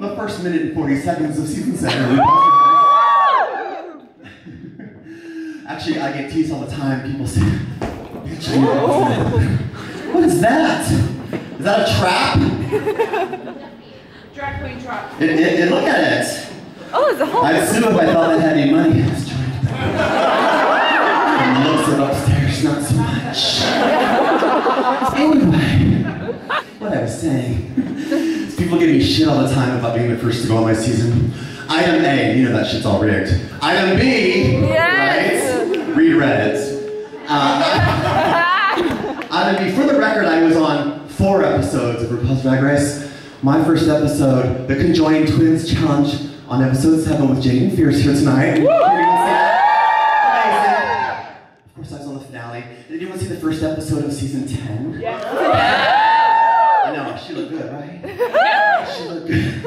the, first minute and 40 seconds of season seven. Actually, I get teased all the time. People say, "Bitch, are you What is that? Is that a trap? Drag queen trap. It, it, it- look at it. Oh, it's a whole. I'd sue if I thought it had any money. I was trying to And looks of upstairs, not so much. Anyway, what I was saying. People give me shit all the time about being the first to go on my season. Item A, you know that shit's all rigged. Item B, Yes. right? Read Reddit. Uh, Item B, for the record, I was on four episodes of RuPaul's Drag Race. My first episode, the Conjoined Twins Challenge, on episode seven with Jaidynn Fierce here tonight. Did anyone see that? Amazing. Of course, I was on the finale. Did anyone see the first episode of season 10? I know, she looked good, right? She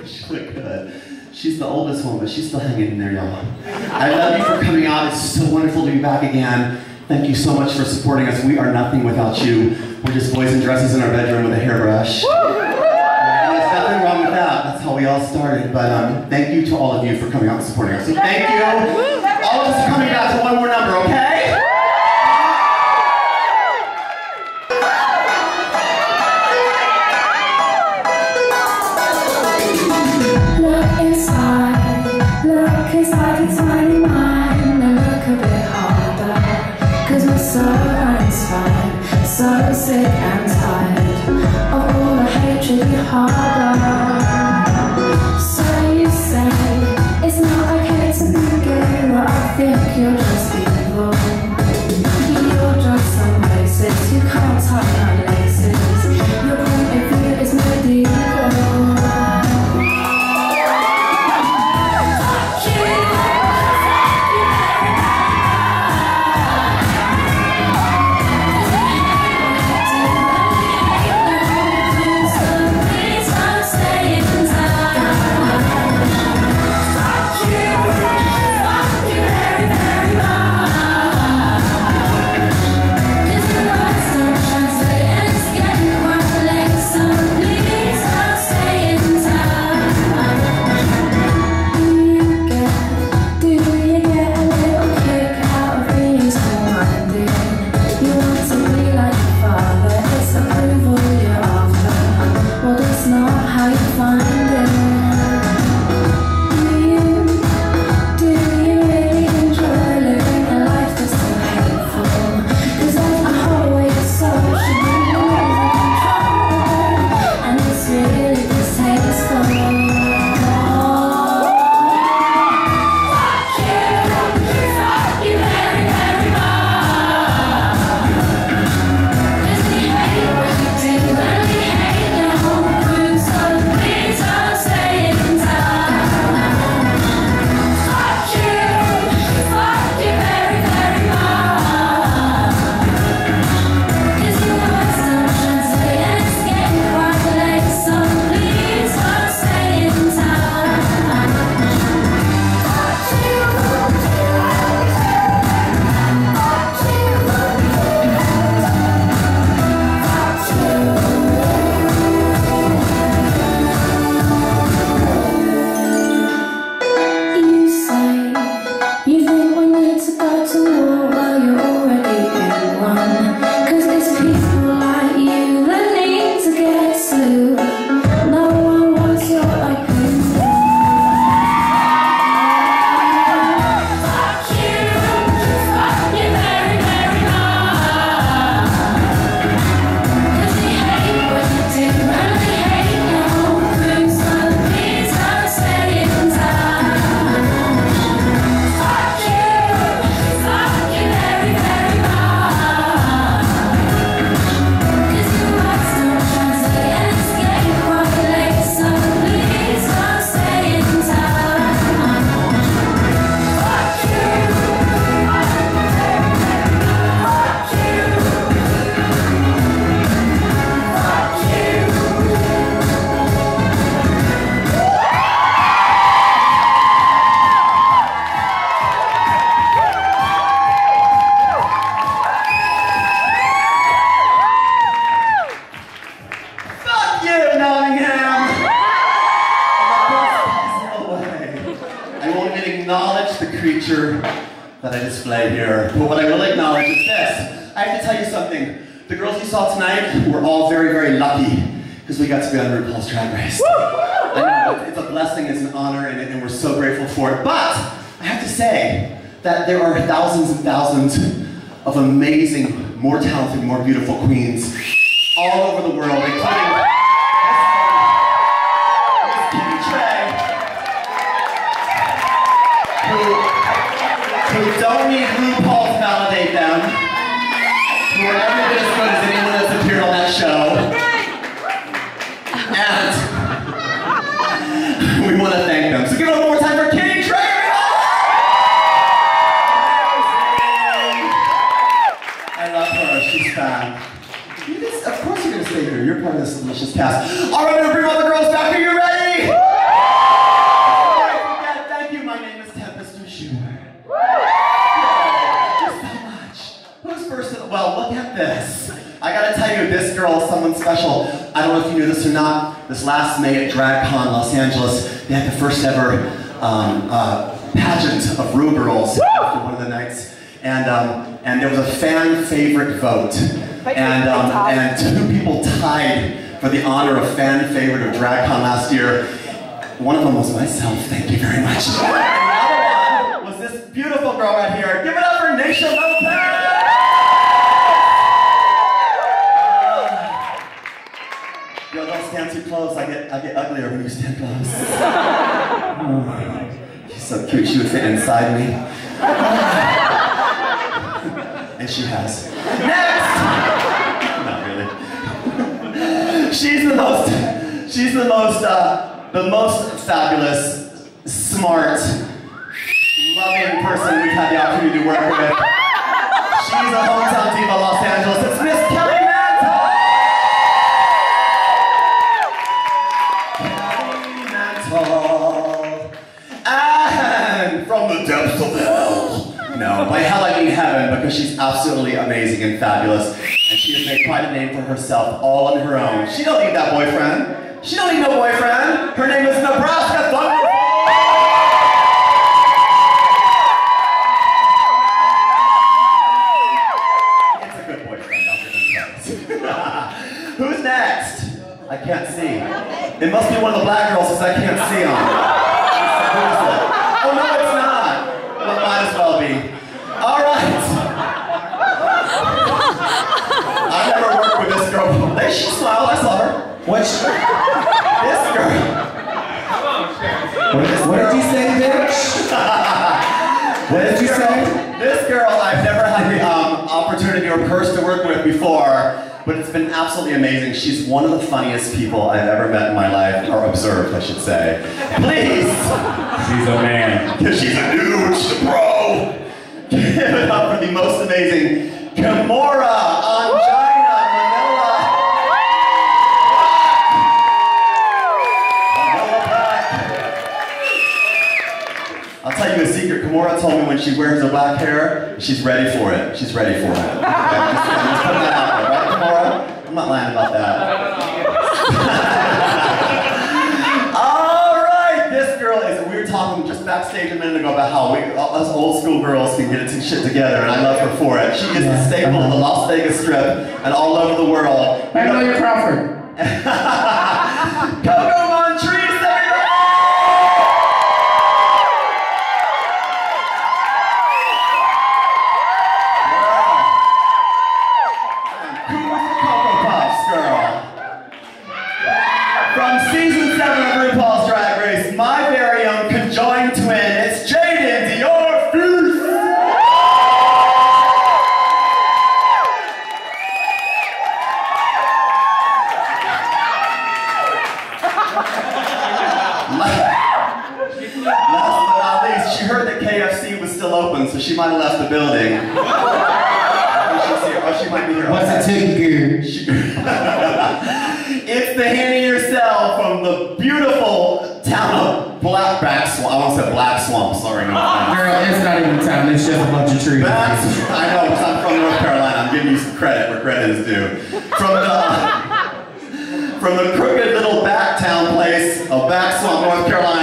looked good. She looked good. She's the oldest one, but she's still hanging in there, y'all. I love you for coming out. It's so wonderful to be back again. Thank you so much for supporting us. We are nothing without you. We're just boys in dresses in our bedroom with a hairbrush. There's nothing wrong with that. That's how we all started. But um, thank you to all of you for coming out and supporting us. So thank you. All of us are coming back to one more number, okay? So sick and tired of all the hatred you harbor. Feature that I display here. But what I will acknowledge is this. I have to tell you something. The girls you saw tonight were all very, very lucky because we got to be on RuPaul's Drag Race. I know, it's a blessing, it's an honor, and, and we're so grateful for it. But I have to say that there are thousands and thousands of amazing, more talented, more beautiful queens all over the world, including cast. All right, I'm gonna bring all the girls back. Are you ready? I Thank you. My name is Tempest DuJour. Thank you so much. Who's first? in- Well, look at this. I gotta tell you, this girl is someone special. I don't know if you knew this or not. This last May at DragCon Los Angeles, they had the first ever um, uh, pageant of Ru Girls after one of the nights, and um, and there was a fan favorite vote, and um, and two people tied for the honor of fan favorite of DragCon last year. One of them was myself. Thank you very much. And the other one was this beautiful girl right here. Give it up for Naysha Lopez. Yo, don't stand too close. I get I get uglier when you stand close. Oh, she's so cute. She would fit inside me. and she has. Next. She's the most. She's the most. Uh, the most fabulous, smart, loving person we've had the opportunity to work with. She's a hometown diva, Los Angeles. It's Miss Kelly. And from the depths of hell. No, by hell I mean heaven because she's absolutely amazing and fabulous. Made quite a name for herself all on her own. She don't need that boyfriend. She don't need no boyfriend. Her name is Nebraska Thunder. It's a good boyfriend. Who's next? I can't see. It must be one of the black girls because I can't see them. Oh no, it's not. Well, it might as well be. All right. I've never worked with this girl. before. Hey, she smiled. I saw her. What's, This girl. what, what did you say, bitch? What did you say? This girl I've never had the um, opportunity or curse to work with before, but it's been absolutely amazing. She's one of the funniest people I've ever met in my life, or observed, I should say. Please, She's a man. because she's a dude, she's a bro. Give it up for the most amazing Kimora Angina Kimora told me when she wears her black hair, she's ready for it. She's ready for it. Okay, I'm just, I'm just putting that out there, right, Kimora? I'm not lying about that. All right, this girl is. We were talking just backstage a minute ago about how we, us old school girls can get it shit together, and I love her for it. She is the staple of the Las Vegas Strip and all over the world. Magnolia Crawford. Coco Montrese, the beautiful town of Black Back Swamp. I almost said Black Swamp, sorry. No. Girl, it's not even town, It's just a bunch of trees. I know, because I'm from North Carolina. I'm giving you some credit where credit is due. From the from the crooked little back town place of Back Swamp, North Carolina,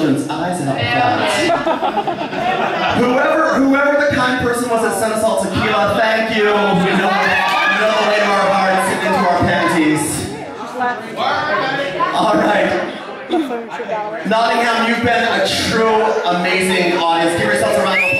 children's eyes out. whoever, whoever the kind person was that sent us all tequila, thank you. You know, you know the way to our hearts and into our panties. All right. Nottingham, you've been a true, amazing audience. Give yourselves a round of applause.